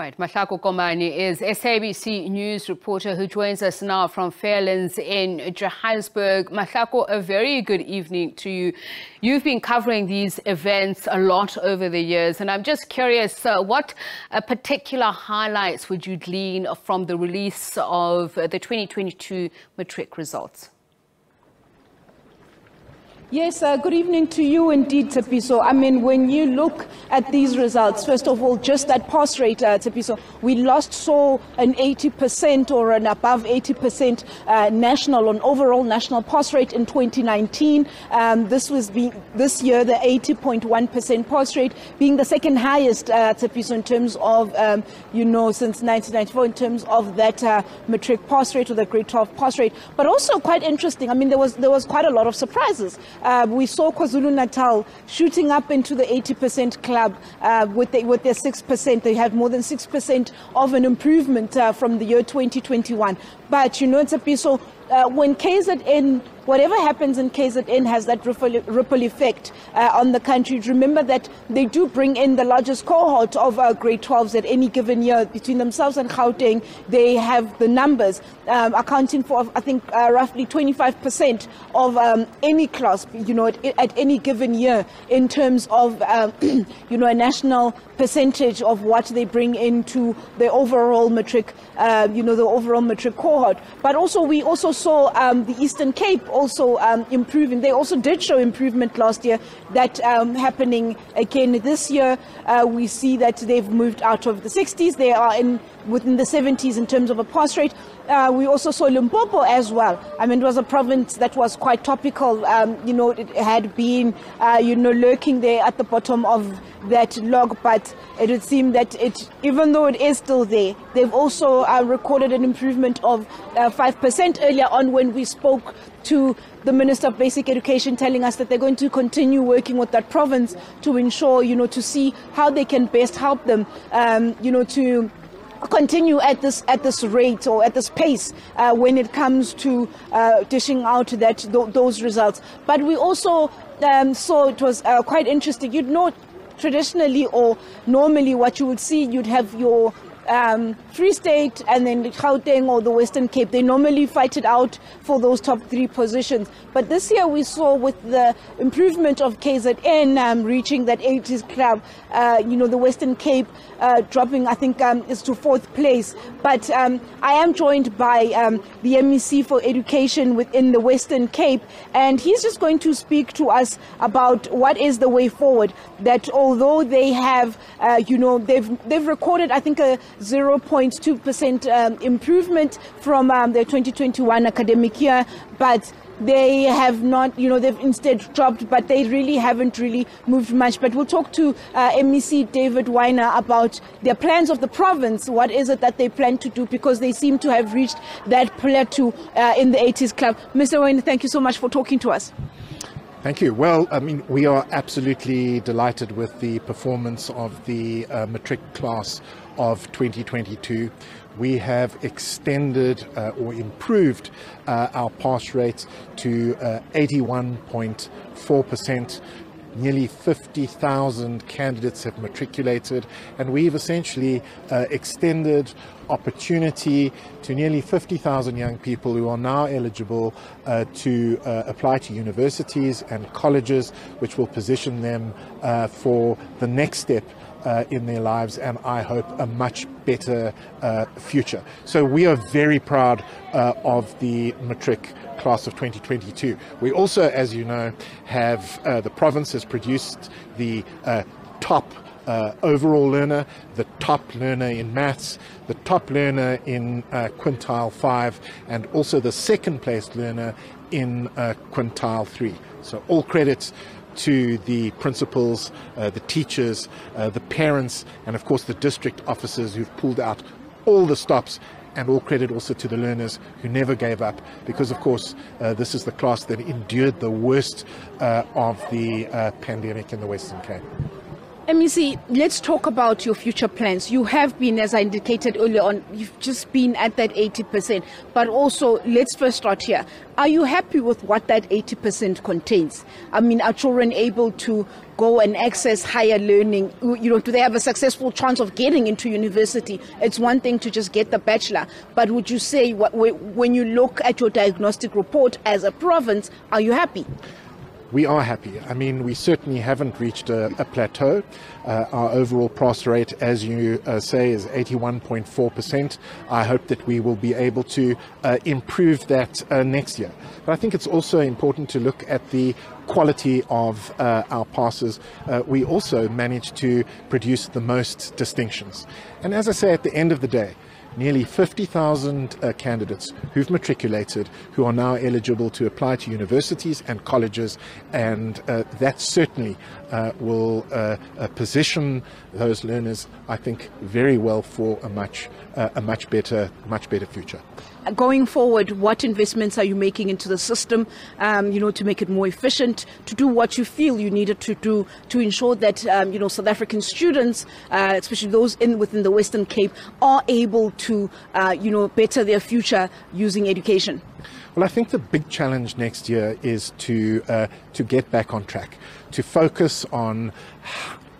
Right, Mahlako Komane is SABC News reporter who joins us now from Fairlands in Johannesburg. Mahlako, a very good evening to you. You've been covering these events a lot over the years, and I'm just curious, uh, what uh, particular highlights would you glean from the release of uh, the 2022 matric results? Yes, uh, good evening to you indeed, Tepiso. I mean, when you look at these results, first of all, just that pass rate, uh, Tepiso, we lost so an 80% or an above 80% uh, national, on overall national pass rate in 2019. Um, this was being, this year, the 80.1% pass rate being the second highest, uh, Tepiso, in terms of, um, you know, since 1994, in terms of that uh, pass rate or the grade 12 pass rate. But also quite interesting, I mean, there was, there was quite a lot of surprises. Uh, we saw KwaZulu Natal shooting up into the 80% club uh, with, the, with their 6%. They had more than 6% of an improvement uh, from the year 2021. But you know, it's a piece of uh, when KZN, whatever happens in KZN has that ripple, ripple effect uh, on the country. Remember that they do bring in the largest cohort of uh, grade 12s at any given year. Between themselves and Gauteng, they have the numbers um, accounting for, I think, uh, roughly 25% of um, any class, you know, at, at, any given year in terms of, um, you know, a national percentage of what they bring into the overall metric, uh, you know, the overall matric cohort. But also, we also saw um, the Eastern Cape also um, improving. They also did show improvement last year. That um, happening again this year. Uh, we see that they've moved out of the 60s. They are in within the 70s in terms of a pass rate. Uh, we also saw Limpopo as well. I mean, it was a province that was quite topical. Um, you know, it had been, uh, you know, lurking there at the bottom of that log, but it would seem that it, even though it is still there, they've also uh, recorded an improvement of 5% uh, earlier on when we spoke to the Minister of Basic Education telling us that they're going to continue working with that province to ensure, you know, to see how they can best help them, um, you know, to continue at this at this rate or at this pace uh, when it comes to uh, dishing out that th those results. But we also um, saw it was uh, quite interesting. You'd know traditionally or normally what you would see, you'd have your um, Free State and then Gauteng or the Western Cape, they normally fight it out for those top three positions. But this year we saw with the improvement of KZN um, reaching that 80s club, uh, you know, the Western Cape uh, dropping, I think, um, is to fourth place. But um, I am joined by um, the MEC for Education within the Western Cape, and he's just going to speak to us about what is the way forward. That although they have, uh, you know, they've they've recorded, I think, a 0.2% um, improvement from um, the 2021 academic year, but they have not, you know, they've instead dropped, but they really haven't really moved much. But we'll talk to uh, MEC David Maynier about their plans of the province. What is it that they plan to do? Because they seem to have reached that plateau uh, in the 80s club. Mr. Maynier, thank you so much for talking to us. Thank you. Well, I mean, we are absolutely delighted with the performance of the uh, matric class of 2022, we have extended uh, or improved uh, our pass rates to 81.4%. Uh, Nearly 50,000 candidates have matriculated, and we've essentially uh, extended opportunity to nearly 50,000 young people who are now eligible uh, to uh, apply to universities and colleges, which will position them uh, for the next step uh, in their lives and I hope a much better uh, future. So we are very proud uh, of the matric class of 2022. We also, as you know, have uh, the province has produced the uh, top uh, overall learner, the top learner in maths, the top learner in uh, quintile 5, and also the second place learner in uh, quintile 3. So all credits to the principals, uh, the teachers, uh, the parents, and of course the district officers who've pulled out all the stops and all credit also to the learners who never gave up because of course uh, this is the class that endured the worst uh, of the uh, pandemic in the Western Cape. MEC, let's talk about your future plans. You have been, as I indicated earlier on, you've just been at that 80%. But also, let's first start here. Are you happy with what that 80% contains? I mean, are children able to go and access higher learning? You know, do they have a successful chance of getting into university? It's one thing to just get the bachelor, but would you say when you look at your diagnostic report as a province, are you happy? We are happy. I mean, we certainly haven't reached a, a plateau. Uh, our overall pass rate, as you uh, say, is 81.4%. I hope that we will be able to uh, improve that uh, next year. But I think it's also important to look at the quality of uh, our passes. Uh, we also managed to produce the most distinctions. And as I say, at the end of the day, nearly 50,000 uh, candidates who've matriculated who are now eligible to apply to universities and colleges, and uh, that certainly uh, will uh, uh, position those learners, I think, very well for a much uh, a much better much better future going forward, what investments are you making into the system, um, you know, to make it more efficient, to do what you feel you needed to do to ensure that, um, you know, South African students, uh, especially those in within the Western Cape, are able to, uh, you know, better their future using education? Well, I think the big challenge next year is to uh, to get back on track, to focus on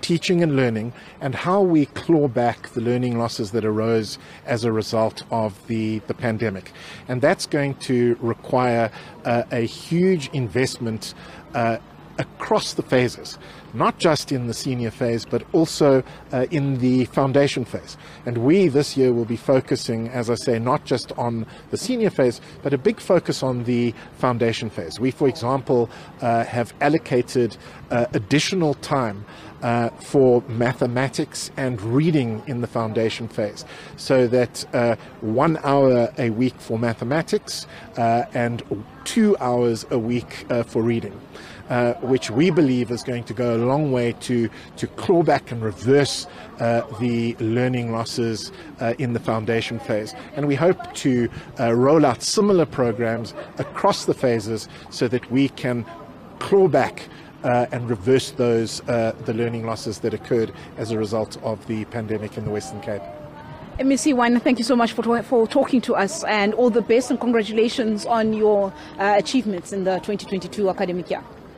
teaching and learning and how we claw back the learning losses that arose as a result of the, the pandemic. And that's going to require uh, a huge investment uh, across the phases, not just in the senior phase, but also uh, in the foundation phase. And we this year will be focusing, as I say, not just on the senior phase, but a big focus on the foundation phase. We, for example, uh, have allocated uh, additional time uh, for mathematics and reading in the foundation phase. So that uh, one hour a week for mathematics uh, and two hours a week for reading. Uh, which we believe is going to go a long way to, to claw back and reverse uh, the learning losses uh, in the foundation phase. And we hope to uh, roll out similar programs across the phases so that we can claw back uh, and reverse those uh, the learning losses that occurred as a result of the pandemic in the Western Cape. MEC Wine, thank you so much for, for talking to us and all the best and congratulations on your uh, achievements in the 2022 academic year.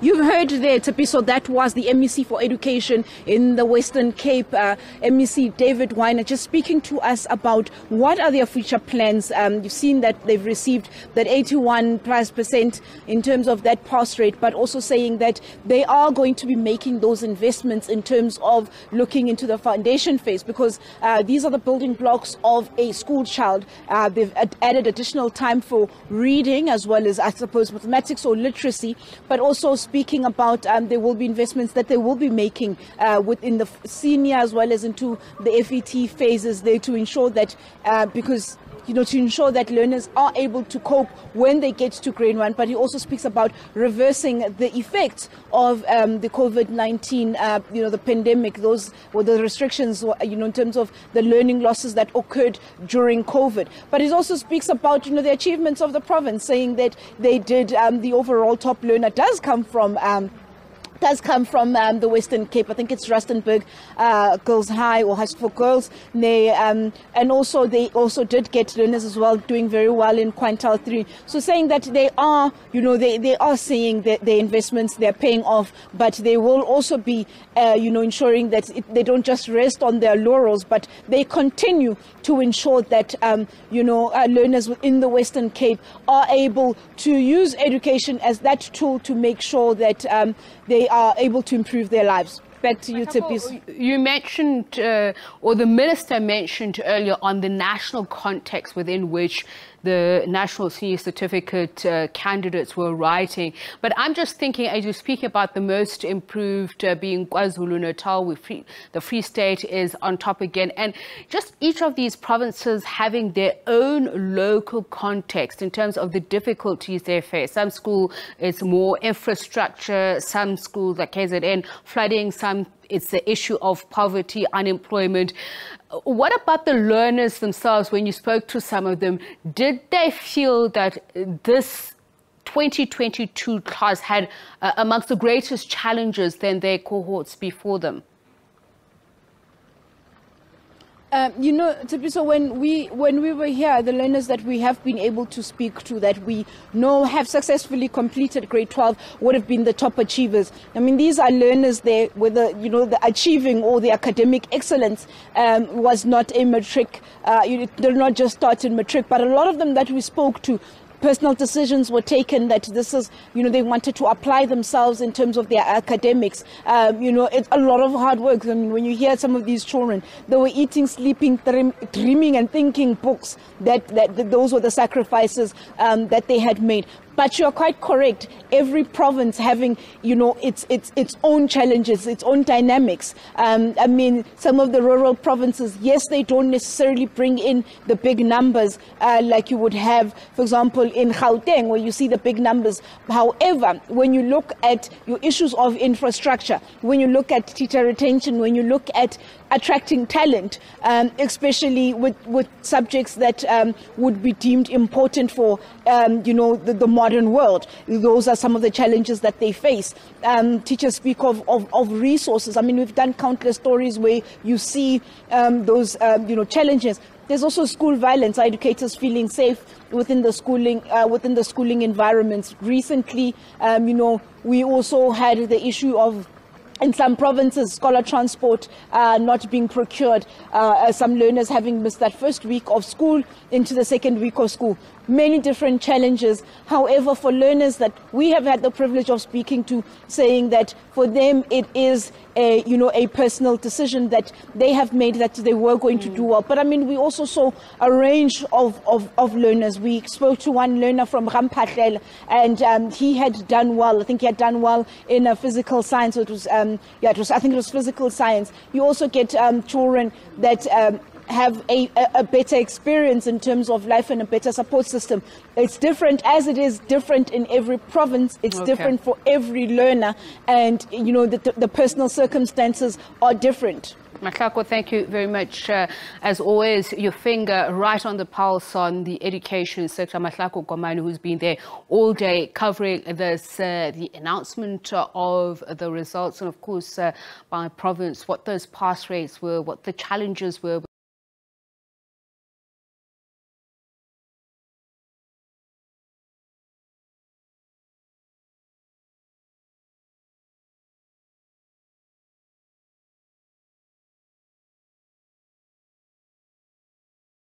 You've heard there, Tapiso, that was the MEC for Education in the Western Cape, uh, MEC David Maynier, just speaking to us about what are their future plans. Um, you've seen that they've received that 81 plus percent in terms of that pass rate, but also saying that they are going to be making those investments in terms of looking into the foundation phase because uh, these are the building blocks of a school child. Uh, they've ad- added additional time for reading as well as, I suppose, mathematics or literacy, but also speaking about um, there will be investments that they will be making uh, within the senior as well as into the FET phases there to ensure that uh, because you know, to ensure that learners are able to cope when they get to grade one. But he also speaks about reversing the effects of um, the COVID-19, uh, you know, the pandemic, those or the restrictions, you know, in terms of the learning losses that occurred during COVID. But he also speaks about, you know, the achievements of the province, saying that they did um, the overall top learner does come from um, does come from um, the Western Cape. I think it's Rustenburg uh, Girls High or High School for Girls. They, um, and also they also did get learners as well, doing very well in quintile three. So saying that they are, you know, they, they are seeing the, the investments, they're paying off, but they will also be, uh, you know, ensuring that it, they don't just rest on their laurels, but they continue to ensure that, um, you know, uh, learners in the Western Cape are able to use education as that tool to make sure that um, they are able to improve their lives. Back to you, Tipis. You mentioned, uh, or the minister mentioned earlier on the national context within which the National Senior Certificate uh, candidates were writing. But I'm just thinking, as you speak about the most improved uh, being KwaZulu-Natal, free, the Free State is on top again. And just each of these provinces having their own local context in terms of the difficulties they face. Some school is more infrastructure, some schools like KZN flooding, some it's the issue of poverty, unemployment. What about the learners themselves when you spoke to some of them? Did they feel that this 2022 class had uh, amongst the greatest challenges than their cohorts before them? Um, you know, so when we when we were here, the learners that we have been able to speak to, that we know have successfully completed grade 12, would have been the top achievers. I mean, these are learners there, whether you know the achieving or the academic excellence um, was not a matric. Uh, you did not just start in matric, but a lot of them that we spoke to personal decisions were taken that this is, you know, they wanted to apply themselves in terms of their academics. Um, you know, it's a lot of hard work. I mean, when you hear some of these children, they were eating, sleeping, dreaming, and thinking books. That, that, that those were the sacrifices um, that they had made. But you're quite correct. Every province having, you know, its its its own challenges, its own dynamics. Um, I mean, some of the rural provinces, yes, they don't necessarily bring in the big numbers uh, like you would have, for example, in Gauteng, where you see the big numbers. However, when you look at your issues of infrastructure, when you look at teacher retention, when you look at attracting talent, um, especially with, with subjects that um, would be deemed important for, um, you know, the, the, modern world. Those are some of the challenges that they face. Um, teachers speak of, of, of, resources. I mean, we've done countless stories where you see um, those, you know, challenges. There's also school violence, educators feeling safe within the schooling uh, within the schooling environments. Recently, you know, we also had the issue of in some provinces, scholar transport uh, not being procured, uh, some learners having missed that first week of school into the second week of school many different challenges. However, for learners that we have had the privilege of speaking to, saying that for them it is a, you know, a personal decision that they have made that they were going to do well. But I mean, we also saw a range of, of, of learners. We spoke to one learner from Ramphahlele, and um, he had done well. I think he had done well in a physical science. It was, um, yeah, it was, I think it was physical science. You also get um, children that um, have a, a better experience in terms of life and a better support system. It's different as it is different in every province. It's okay. different for every learner. And, you know, the, the personal circumstances are different. Mahlako, thank you very much. Uh, as always, your finger right on the pulse on the education sector. Mahlako Komane, who's been there all day covering this, uh, the announcement of the results, and of course, uh, by province, what those pass rates were, what the challenges were.